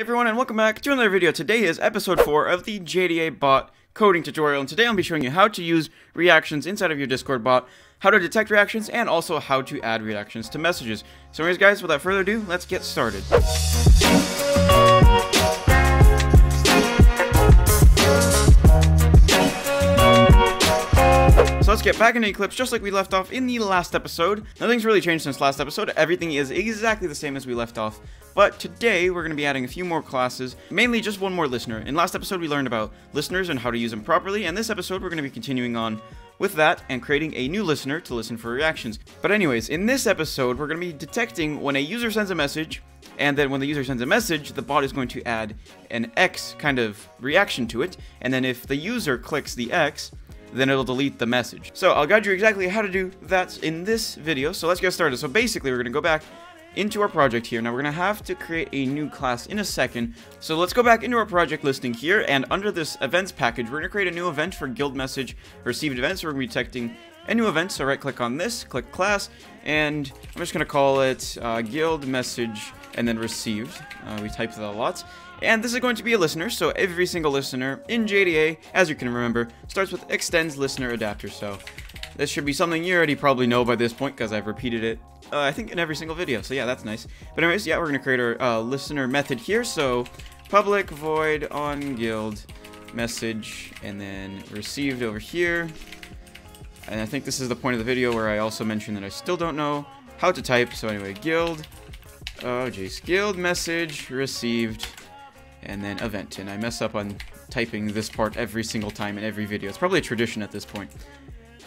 Everyone and welcome back to another video. Today is episode 4 of the JDA bot coding tutorial and today I'll be showing you how to use reactions inside of your Discord bot, how to detect reactions, and also how to add reactions to messages. So anyways guys, without further ado, let's get started. Let's get back into Eclipse just like we left off in the last episode. Nothing's really changed since last episode, everything is exactly the same as we left off. But today we're going to be adding a few more classes, mainly just one more listener. In last episode we learned about listeners and how to use them properly, and this episode we're going to be continuing on with that and creating a new listener to listen for reactions. But anyways, in this episode we're going to be detecting when a user sends a message, and then when the user sends a message, the bot is going to add an X kind of reaction to it, and then if the user clicks the X, then it'll delete the message. So I'll guide you exactly how to do that in this video. So let's get started. So basically we're going to go back into our project here. Now we're going to have to create a new class in a second. So let's go back into our project listing here and under this events package, we're to create a new event for guild message received events. We're to be detecting a new event. So right click on this, click class, and I'm just going to call it uh, guild message and then received. Uh, we typed that a lot. And this is going to be a listener, so every single listener in JDA, as you can remember, starts with extends listener adapter. So this should be something you already probably know by this point because I've repeated it, uh, I think, in every single video. So yeah, that's nice. But anyways, yeah, we're going to create our uh, listener method here. So public void on guild message and then received over here. And I think this is the point of the video where I also mentioned that I still don't know how to type. So anyway, guild, oh jeez, guild message received and then event. And I mess up on typing this part every single time in every video. It's probably a tradition at this point.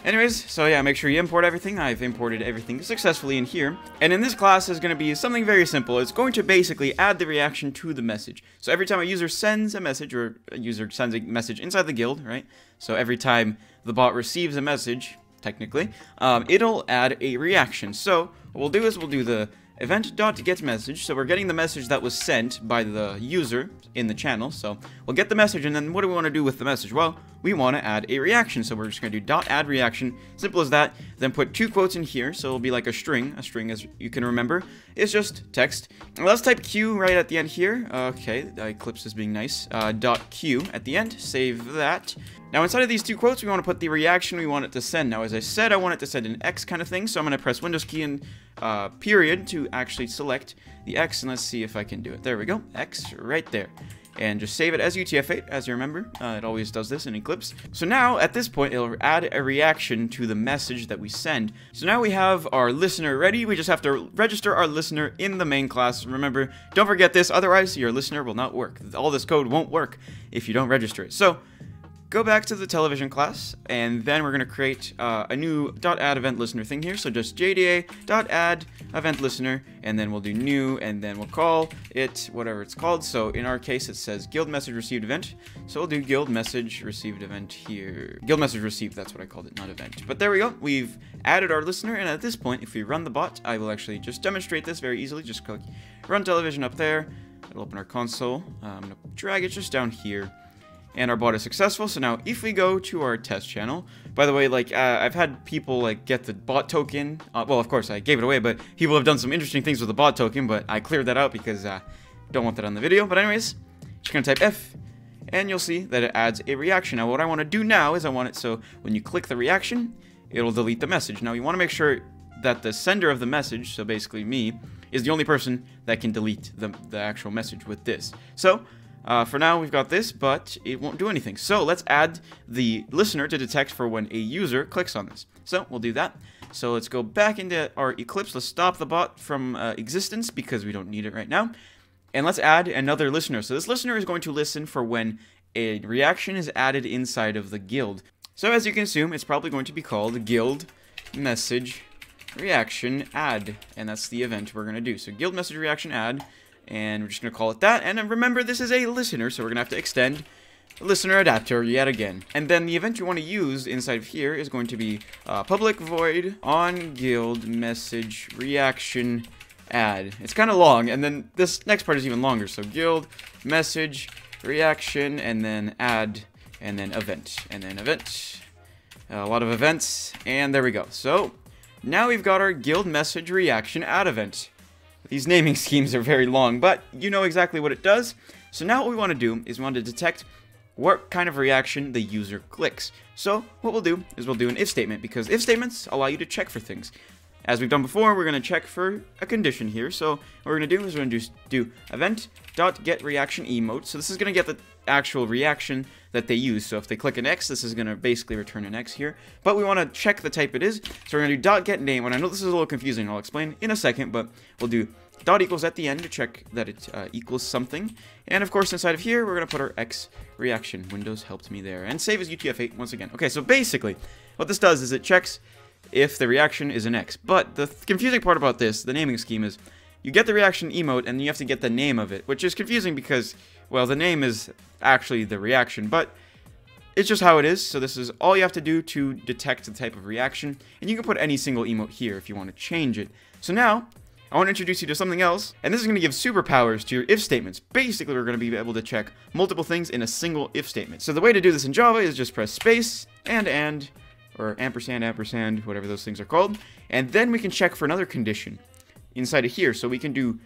Anyways, so yeah, make sure you import everything. I've imported everything successfully in here. And in this class is going to be something very simple. It's going to basically add the reaction to the message. So every time a user sends a message, or a user sends a message inside the guild, right? So every time the bot receives a message, technically, um, it'll add a reaction. So what we'll do is we'll do the event.getMessage, so we're getting the message that was sent by the user in the channel, so we'll get the message, and then what do we want to do with the message? Well, we want to add a reaction, so we're just going to do dot add reaction, simple as that, then put two quotes in here, so it'll be like a string, a string as you can remember, is just text. let's type queue right at the end here, okay, Eclipse is being nice, uh, dot queue at the end, save that, now inside of these two quotes, we want to put the reaction we want it to send. Now, as I said, I want it to send an X kind of thing, so I'm going to press Windows key and uh, period to actually select the X, and let's see if I can do it. There we go, X right there. And just save it as UTF-8, as you remember. Uh, it always does this in Eclipse. So now, at this point, it'll add a reaction to the message that we send. So now we have our listener ready. We just have to register our listener in the main class. Remember, don't forget this, otherwise your listener will not work. All this code won't work if you don't register it. So, go back to the television class, and then we're going to create uh, a new .add event listener thing here. So just JDA.add event listener, and then we'll do new, and then we'll call it whatever it's called. So in our case, it says guild message received event. So we'll do guild message received event here. Guild message received, that's what I called it, not event. But there we go. We've added our listener, and at this point, if we run the bot, I will actually just demonstrate this very easily. Just click run television up there. It'll open our console. Uh, I'm going to drag it just down here and our bot is successful. So now if we go to our test channel, by the way, like uh, I've had people like get the bot token. Uh, well, of course I gave it away, but people have done some interesting things with the bot token, but I cleared that out because I uh, don't want that on the video. But anyways, just gonna type F and you'll see that it adds a reaction. Now what I want to do now is I want it so when you click the reaction, it'll delete the message. Now you want to make sure that the sender of the message, so basically me, is the only person that can delete the, the actual message with this. So uh, for now, we've got this, but it won't do anything. So let's add the listener to detect for when a user clicks on this. So we'll do that. So let's go back into our Eclipse. Let's stop the bot from uh, existence because we don't need it right now. And let's add another listener. So this listener is going to listen for when a reaction is added inside of the guild. So as you can assume, it's probably going to be called guild message reaction add. And that's the event we're going to do. So guild message reaction add and we're just going to call it that. And remember, this is a listener, so we're going to have to extend listener adapter yet again. And then the event you want to use inside of here is going to be uh, public void on guild message reaction add. It's kind of long, and then this next part is even longer. So guild message reaction, and then add, and then event, and then event. A lot of events, and there we go. So now we've got our guild message reaction add event. These naming schemes are very long, but you know exactly what it does. So now what we want to do is we want to detect what kind of reaction the user clicks. So what we'll do is we'll do an if statement because if statements allow you to check for things. As we've done before, we're going to check for a condition here. So what we're going to do is we're going to do, event.getReactionEmote. emote. So this is going to get the actual reaction that they use. So if they click an X, this is going to basically return an X here. But we want to check the type it is. So we're going to do dot get name. And I know this is a little confusing. I'll explain in a second, but we'll do dot equals at the end to check that it uh, equals something. And of course, inside of here, we're going to put our X reaction. Windows helped me there. And save as UTF-8 once again. Okay, so basically, what this does is it checks if the reaction is an X. But the th confusing part about this, the naming scheme, is you get the reaction emote and you have to get the name of it, which is confusing because, well, the name is actually the reaction, but it's just how it is. So this is all you have to do to detect the type of reaction, and you can put any single emote here if you want to change it. So now, I want to introduce you to something else, and this is going to give superpowers to your if statements. Basically, we're going to be able to check multiple things in a single if statement. So the way to do this in Java is just press space, and, and, or ampersand, ampersand, whatever those things are called, and then we can check for another condition inside of here. So we can do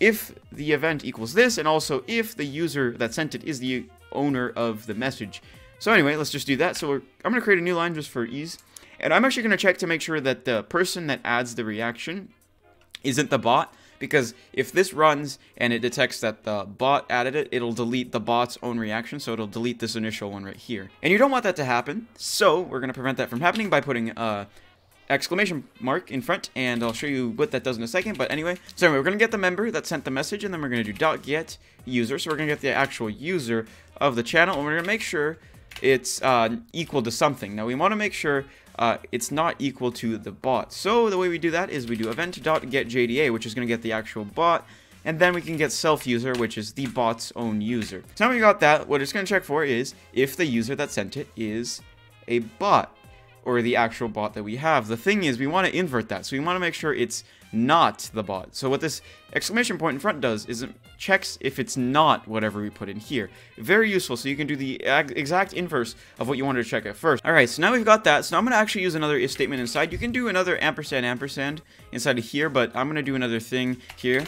if the event equals this, and also if the user that sent it is the owner of the message. So anyway, let's just do that. So I'm going to create a new line just for ease. And I'm actually going to check to make sure that the person that adds the reaction isn't the bot. Because if this runs and it detects that the bot added it, it'll delete the bot's own reaction. So it'll delete this initial one right here. And you don't want that to happen. So we're going to prevent that from happening by putting uh, exclamation mark in front, and I'll show you what that does in a second, but anyway. So anyway, we're going to get the member that sent the message, and then we're going to do dot .get user, so we're going to get the actual user of the channel, and we're going to make sure it's uh, equal to something. Now, we want to make sure uh, it's not equal to the bot. So the way we do that is we do event.getJDA, which is going to get the actual bot, and then we can get self-user, which is the bot's own user. So now we got that, what it's going to check for is if the user that sent it is a bot or the actual bot that we have. The thing is, we want to invert that, so we want to make sure it's not the bot. So what this exclamation point in front does is it checks if it's not whatever we put in here. Very useful, so you can do the exact inverse of what you wanted to check at first. Alright, so now we've got that, so I'm going to actually use another if statement inside. You can do another ampersand ampersand inside of here, but I'm going to do another thing here.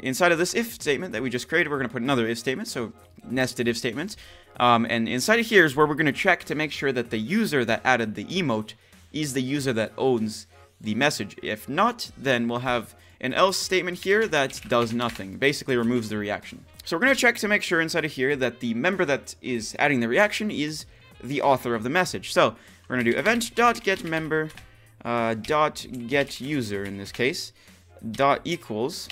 Inside of this if statement that we just created, we're going to put another if statement, so nested if statements. Um, and inside of here is where we're going to check to make sure that the user that added the emote is the user that owns the message. If not, then we'll have an else statement here that does nothing, basically removes the reaction. So we're going to check to make sure inside of here that the member that is adding the reaction is the author of the message. So we're going to do event.getMember uh, dot get user in this case dot equals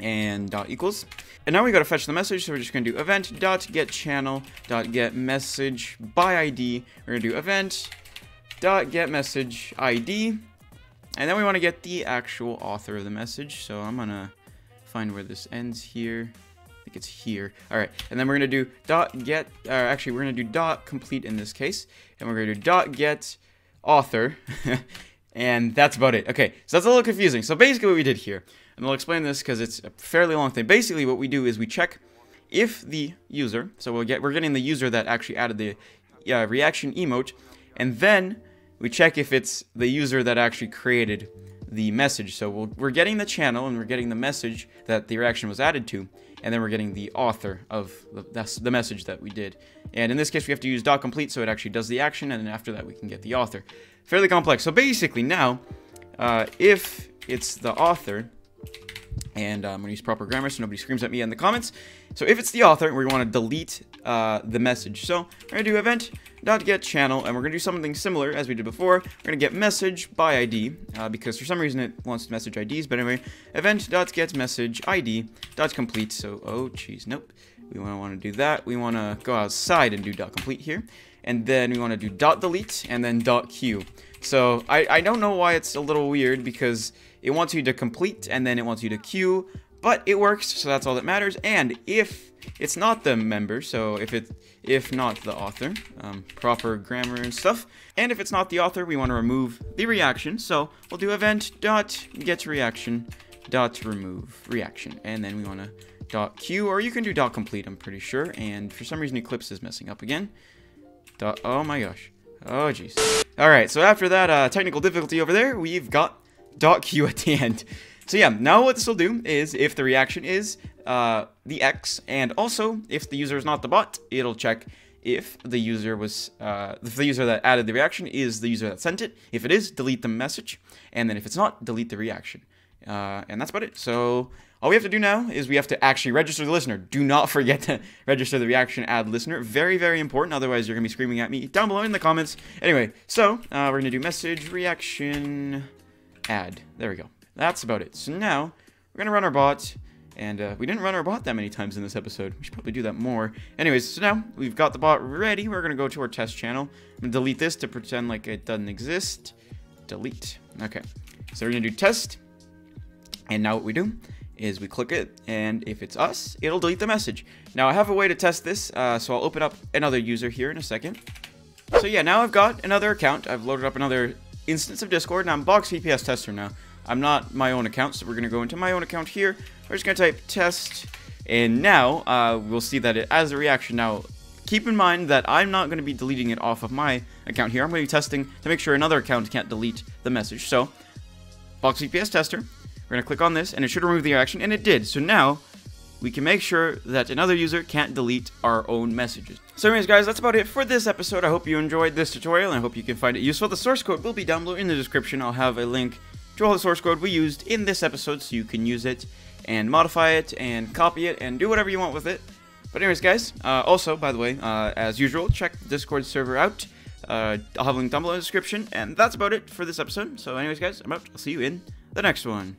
and dot equals and now we gotta fetch the message, so we're just gonna do event dot get channel dot get message by ID. We're gonna do event dot get message ID, and then we want to get the actual author of the message. So I'm gonna find where this ends here. I think it's here. All right, and then we're gonna do dot get. Or actually, we're gonna do dot complete in this case, and we're gonna do dot get author. and that's about it. Okay, so that's a little confusing. So basically what we did here, and I'll explain this because it's a fairly long thing. Basically, what we do is we check if the user, so we'll get, we're getting the user that actually added the uh, reaction emote, and then we check if it's the user that actually created the message. So we we are getting the channel and we're getting the message that the reaction was added to, and then we're getting the author of the, that's the message that we did. And in this case, we have to use dot complete so it actually does the action, and then after that, we can get the author. Fairly complex. So basically, now, uh, if it's the author, and I'm going to use proper grammar so nobody screams at me in the comments. So if it's the author, we want to delete uh, the message. So we're going to do event.get channel, and we're going to do something similar as we did before. We're going to get message by ID, uh, because for some reason it wants to message IDs, but anyway, event.get message complete. So, oh, geez, nope. We want to want to do that. We want to go outside and do dot complete here. And then we want to do dot delete and then dot queue. So I, I don't know why it's a little weird because it wants you to complete and then it wants you to queue, but it works, so that's all that matters. And if it's not the member, so if it if not the author, um, proper grammar and stuff, and if it's not the author, we want to remove the reaction. So we'll do event dot get reaction dot remove reaction, and then we want to dot queue, or you can do dot complete. I'm pretty sure. And for some reason, Eclipse is messing up again. Dot. Oh my gosh. Oh jeez. All right. So after that uh, technical difficulty over there, we've got dot .queue at the end. So yeah, now what this will do is if the reaction is uh, the X, and also if the user is not the bot, it'll check if the user was uh, if the user that added the reaction is the user that sent it. If it is, delete the message, and then if it's not, delete the reaction. Uh, and that's about it. So all we have to do now is we have to actually register the listener. Do not forget to register the reaction add listener. Very, very important. Otherwise, you're going to be screaming at me down below in the comments. Anyway, so uh, we're going to do message reaction add. There we go. That's about it. So now we're going to run our bot. And uh, we didn't run our bot that many times in this episode. We should probably do that more. Anyways, so now we've got the bot ready. We're going to go to our test channel. I'm going to delete this to pretend like it doesn't exist. Delete. Okay. So we're going to do test. And now what we do is we click it, and if it's us, it'll delete the message. Now, I have a way to test this, uh, so I'll open up another user here in a second. So yeah, now I've got another account. I've loaded up another instance of Discord, and I'm Box VPS Tester now. I'm not my own account, so we're going to go into my own account here. We're just going to type test, and now uh, we'll see that it as a reaction. Now, keep in mind that I'm not going to be deleting it off of my account here. I'm going to be testing to make sure another account can't delete the message. So, Box VPS Tester, we're going to click on this, and it should remove the reaction, and it did. So now, we can make sure that another user can't delete our own messages. So anyways, guys, that's about it for this episode. I hope you enjoyed this tutorial, and I hope you can find it useful. The source code will be down below in the description. I'll have a link to all the source code we used in this episode, so you can use it and modify it and copy it and do whatever you want with it. But anyways, guys, uh, also, by the way, uh, as usual, check the Discord server out. Uh, I'll have a link down below in the description. And that's about it for this episode. So anyways, guys, I'm out. I'll see you in the next one.